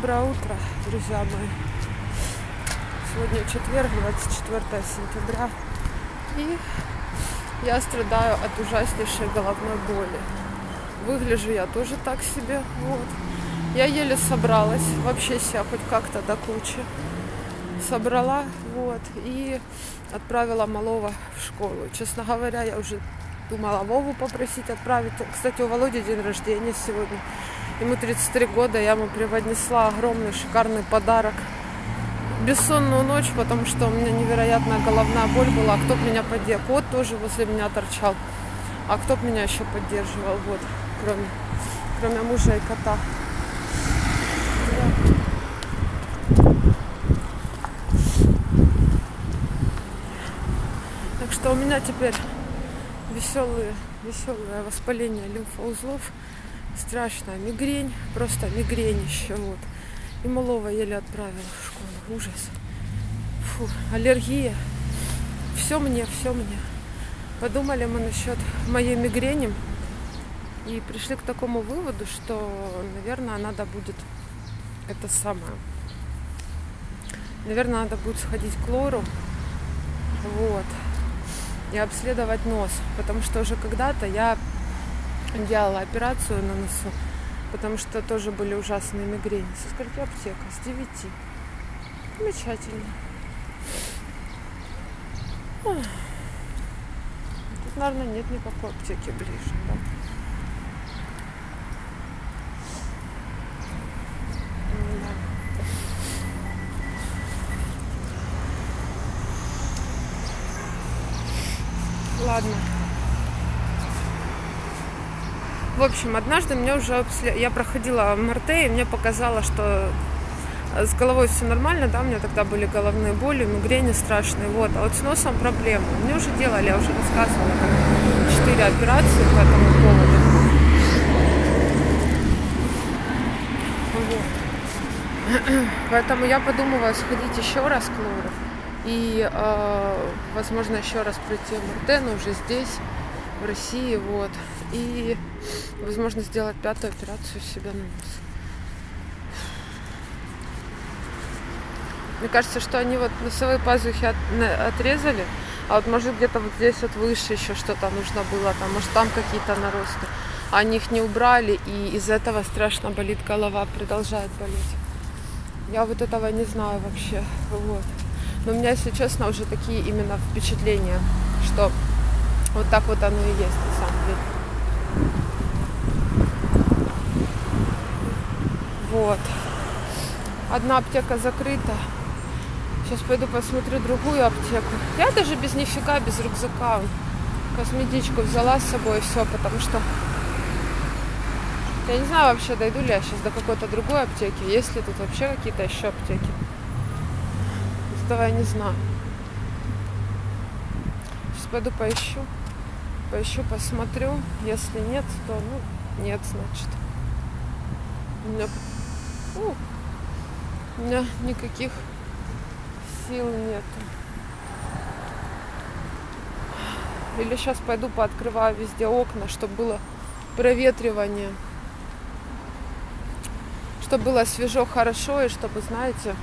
Доброе утро, друзья мои. Сегодня четверг, 24 сентября. И я страдаю от ужаснейшей головной боли. Выгляжу я тоже так себе. Вот. Я еле собралась, вообще себя хоть как-то до кучи. Собрала, вот, и отправила малого в школу. Честно говоря, я уже думала Вову попросить отправить. Кстати, у Володи день рождения сегодня. Ему 33 года, я ему преподнесла огромный шикарный подарок. Бессонную ночь, потому что у меня невероятная головная боль была. А кто меня поддерживал? Кот тоже возле меня торчал. А кто меня еще поддерживал? Вот, кроме, кроме мужа и кота. Так что у меня теперь веселые, веселое воспаление лимфоузлов страшная мигрень, просто мигрень еще вот. И малого еле отправила в школу. Ужас. Фу, аллергия. Все мне, все мне. Подумали мы насчет моей мигрени и пришли к такому выводу, что, наверное, надо будет это самое. Наверное, надо будет сходить к лору. Вот. И обследовать нос. Потому что уже когда-то я делала операцию на носу, потому что тоже были ужасные мигрени. Со скольки аптека? С 9. Замечательно. Тут, наверное, нет никакой аптеки ближе, да? Ладно. В общем, однажды мне уже я проходила МРТ, и мне показало, что с головой все нормально, да, у меня тогда были головные боли, мигрени страшные, вот, а вот с носом проблемы. Мне уже делали, я уже рассказывала, четыре операции по этому поводу. Поэтому я подумываю сходить еще раз к Лору и, э, возможно, еще раз пройти МРТ, но уже здесь, в России, вот, и, возможно, сделать пятую операцию себя на нос. Мне кажется, что они вот носовые пазухи от, отрезали, а вот может где-то вот здесь вот выше еще что-то нужно было, там, может там какие-то наросты. Они их не убрали, и из этого страшно болит голова, продолжает болеть. Я вот этого не знаю вообще. Вот. Но у меня, если честно, уже такие именно впечатления, что вот так вот оно и есть на самом деле. Вот. Одна аптека закрыта. Сейчас пойду посмотрю другую аптеку. Я даже без нифига, без рюкзака. Косметичку взяла с собой и все, потому что я не знаю вообще, дойду ли я сейчас до какой-то другой аптеки. Есть ли тут вообще какие-то еще аптеки. Я не знаю. Пойду поищу. Поищу, посмотрю. Если нет, то ну, нет, значит. У меня, у, у меня никаких сил нет. Или сейчас пойду пооткрываю везде окна, чтобы было проветривание. Чтобы было свежо, хорошо, и чтобы, знаете,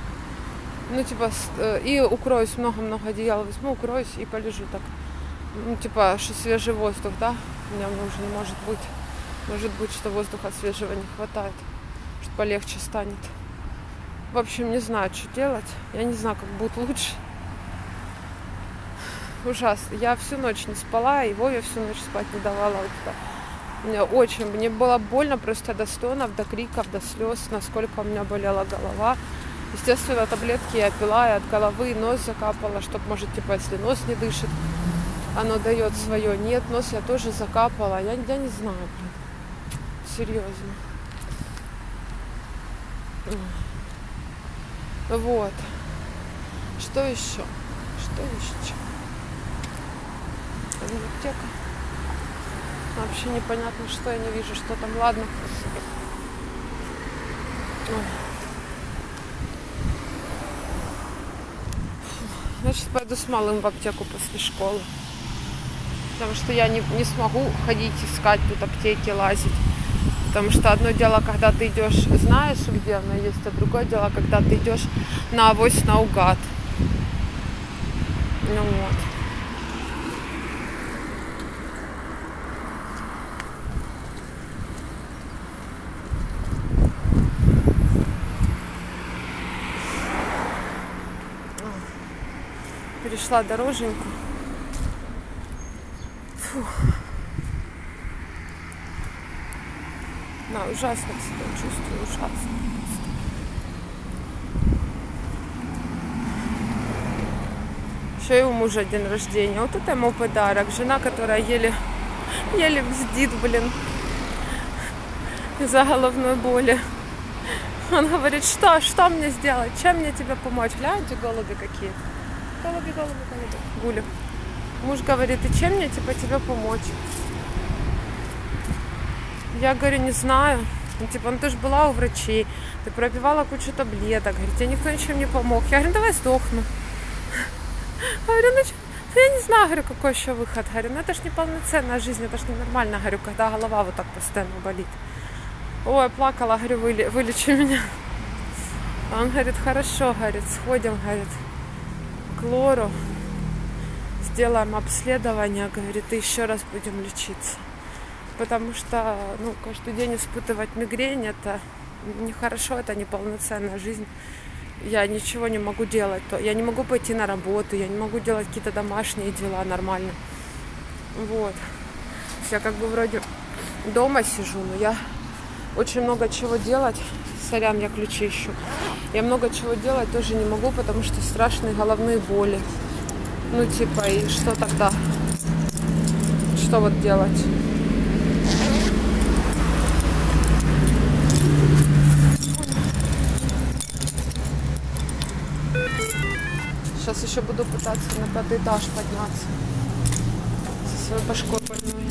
ну, типа, э, и укроюсь, много-много одеял возьму, укроюсь и полежу так ну, типа, что свежий воздух, да, мне нужен, может быть. Может быть, что воздуха свежего не хватает, что полегче станет. В общем, не знаю, что делать. Я не знаю, как будет лучше. Ужасно. Я всю ночь не спала, и Вове всю ночь спать не давала. Вот это. Мне очень, мне было больно просто до стонов, до криков, до слез, насколько у меня болела голова. Естественно, таблетки я пила, и от головы нос закапала, чтобы, может, типа, если нос не дышит, оно дает свое. Нет, нос я тоже закапала. Я, я не знаю, блин. Серьезно. Вот. Что еще? Что еще? Аптека. Вообще непонятно, что я не вижу, что там. Ладно. Значит, пойду с малым в аптеку после школы потому что я не, не смогу ходить, искать тут аптеки, лазить. Потому что одно дело, когда ты идешь, знаешь, где она есть, а другое дело, когда ты идешь на авось наугад. Ну вот. перешла дороженьку. Да, ужасно себя чувствую, ужасно. Еще и у мужа день рождения. Вот это ему подарок. Жена, которая еле, еле бздит, блин, из-за головной боли. Он говорит, что, что мне сделать, чем мне тебе помочь? Гляньте, голуби какие голуби, голуби, голуби. Гуля. Муж говорит, и чем мне типа тебе помочь? Я говорю, не знаю. Ну, типа, ну ты же была у врачей, ты пропивала кучу таблеток, говорит, тебе никто ничем не помог. Я говорю, давай сдохну. Говорю, ну что? Я не знаю, говорю, какой еще выход. Говорю, ну это ж не полноценная жизнь, это ж ненормально, говорю, когда голова вот так постоянно болит. Ой, плакала, говорю, выли, вылечи меня. Он говорит, хорошо, говорит, сходим, говорит, к лору, сделаем обследование, говорит, и еще раз будем лечиться. Потому что, ну, каждый день испытывать мигрень, это нехорошо, это неполноценная жизнь. Я ничего не могу делать. Я не могу пойти на работу, я не могу делать какие-то домашние дела нормально. Вот. Я как бы вроде дома сижу, но я очень много чего делать. Сорян, я ключи ищу. Я много чего делать тоже не могу, потому что страшные головные боли. Ну, типа, и что тогда? Что вот делать? Сейчас еще буду пытаться на пятый этаж подняться. Со своей башкой больной.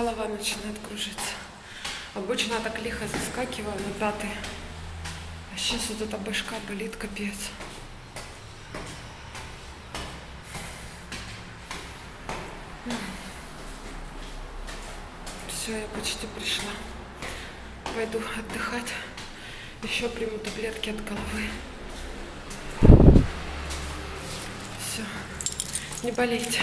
Голова начинает кружиться. Обычно я так лихо заскакиваю на пятый. А сейчас вот эта башка болит капец. Все, я почти пришла. Пойду отдыхать. Еще приму таблетки от головы. Не болейте.